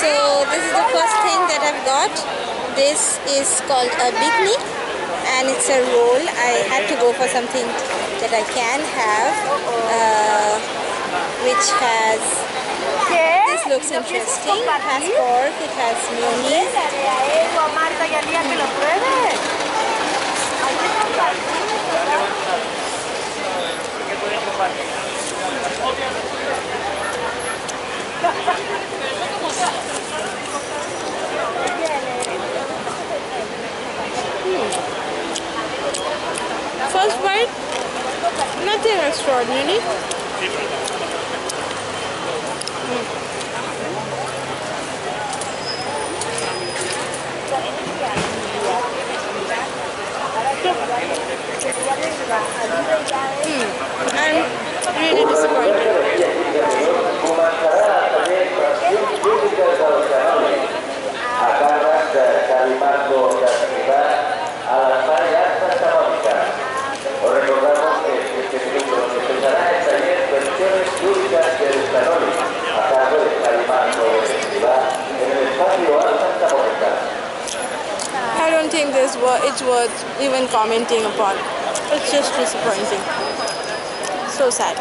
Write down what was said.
So this is the first thing that I've got. This is called a Bicnic and it's a roll. I had to go for something that I can have uh, which has this looks interesting. It has pork, it has mayonnaise. First bite, nothing extraordinary. Hmm. Hmm. I'm really disappointed. don't think this wor- it's worth even commenting upon. It's just disappointing. So sad.